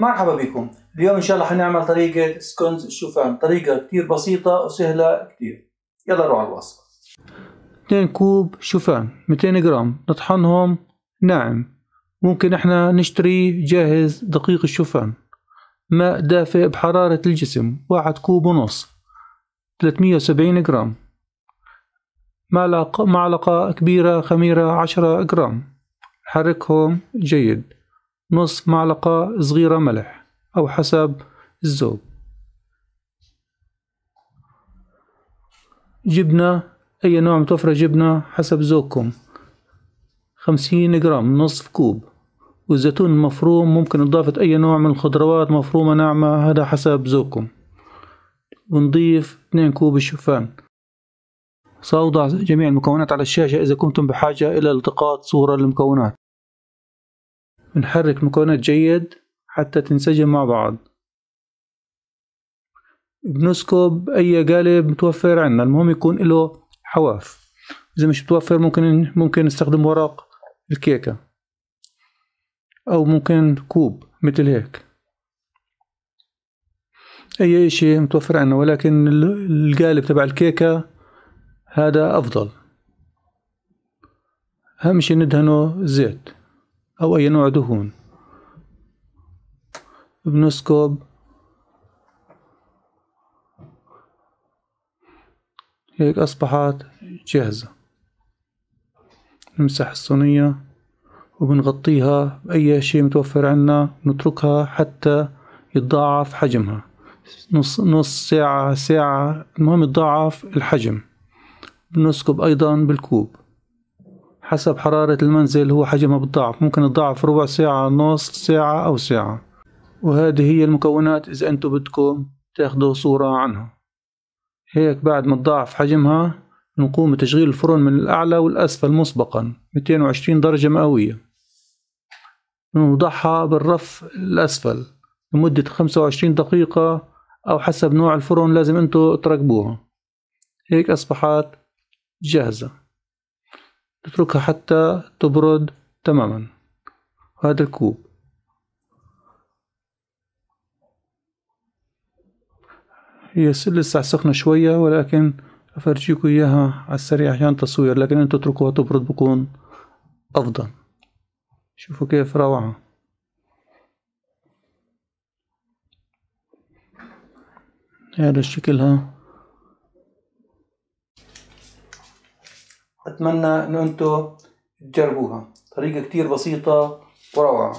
مرحبا بكم. اليوم إن شاء الله حنعمل طريقة scones الشوفان طريقة كتير بسيطة وسهلة كتير. يلا نروح على الوصفة 2 كوب شوفان 200 جرام. نطحنهم. ناعم. ممكن إحنا نشتري جاهز دقيق الشوفان ماء دافئ بحرارة الجسم. واحد كوب ونص. 370 جرام. معلقة, معلقة كبيرة خميرة عشرة جرام. حركهم جيد. نص معلقة صغيرة ملح أو حسب الذوق جبنة أي نوع متوفرة جبنة حسب ذوقكم. خمسين جرام نصف كوب. والزيتون المفروم ممكن إضافة أي نوع من الخضروات مفرومة ناعمة هذا حسب ذوقكم. ونضيف اثنين كوب الشوفان. سأوضع جميع المكونات على الشاشة إذا كنتم بحاجة إلى التقاط صورة للمكونات. نحرك مكونات جيد حتى تنسجم مع بعض. بنسكب أي قالب متوفر عندنا المهم يكون له حواف. إذا مش متوفر ممكن ممكن نستخدم ورق الكيكة أو ممكن كوب مثل هيك. أي إشي متوفر عندنا ولكن القالب تبع الكيكة هذا أفضل. أهم شي ندهنه زيت. أو أي نوع دهون بنسكب هيك أصبحت جاهزة. نمسح الصينية وبنغطيها. بأي شيء متوفر عنا نتركها حتى يتضاعف حجمها. نص نص ساعة ساعة. المهم يتضاعف الحجم. بنسكب أيضا بالكوب. حسب حرارة المنزل هو حجمها بتضاعف ممكن تضاعف ربع ساعة نص ساعة أو ساعة. وهذه هي المكونات إذا أنتم بدكم تاخدوا صورة عنها. هيك بعد ما تضاعف حجمها نقوم بتشغيل الفرن من الأعلى والأسفل مسبقا. 220 درجة مئوية. نوضعها بالرف الأسفل لمدة 25 دقيقة أو حسب نوع الفرن لازم أنتوا تراقبوها هيك أصبحت جاهزة. نتركها حتى تبرد تماما. هذا الكوب. هي لسه سخنة شوية ولكن أفرجيكم إياها على السريع عشان تصوير لكن انتو تتركوها تبرد بكون أفضل. شوفوا كيف روعة. هذا شكلها. أتمنى إنه أنتم تجربوها. طريقة كتير بسيطة وروعة.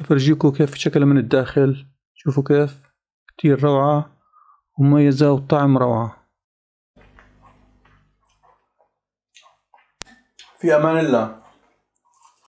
أفرجيكم كيف شكلها من الداخل. شوفوا كيف. كتير روعة. ومميزة والطعم روعة. في أمان الله.